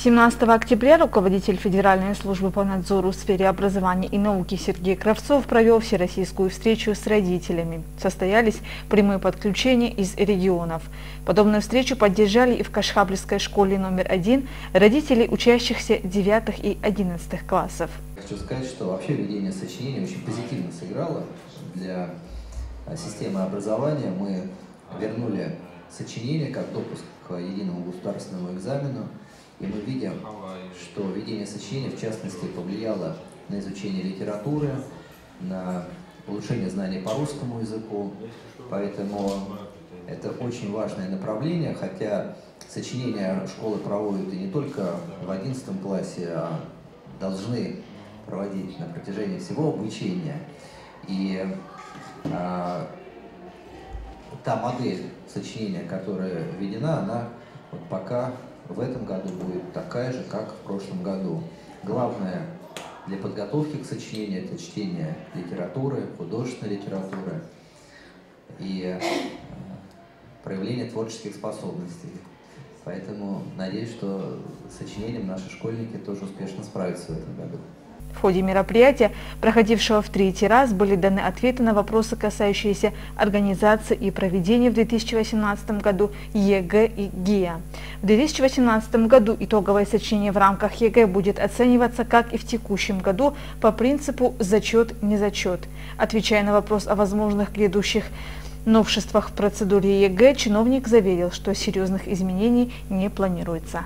17 октября руководитель Федеральной службы по надзору в сфере образования и науки Сергей Кравцов провел всероссийскую встречу с родителями. Состоялись прямые подключения из регионов. Подобную встречу поддержали и в Кашхабльской школе номер один родители учащихся 9 и 11 классов. Хочу сказать, что вообще введение сочинений очень позитивно сыграло для а, системы образования. Мы вернули сочинение как допуск к единому государственному экзамену. И мы видим, что введение сочинений, в частности, повлияло на изучение литературы, на улучшение знаний по русскому языку. Поэтому это очень важное направление, хотя сочинения школы проводят и не только в 11 классе, а должны проводить на протяжении всего обучения. И а, та модель сочинения, которая введена, она вот пока в этом году будет такая же, как в прошлом году. Главное для подготовки к сочинению это чтение литературы, художественной литературы и э, проявление творческих способностей. Поэтому надеюсь, что с сочинением наши школьники тоже успешно справятся в этом году. В ходе мероприятия, проходившего в третий раз, были даны ответы на вопросы, касающиеся организации и проведения в 2018 году ЕГЭ и ГИА. В 2018 году итоговое сочинение в рамках ЕГЭ будет оцениваться, как и в текущем году, по принципу «зачет-не зачет». Отвечая на вопрос о возможных грядущих новшествах в процедуре ЕГЭ, чиновник заверил, что серьезных изменений не планируется.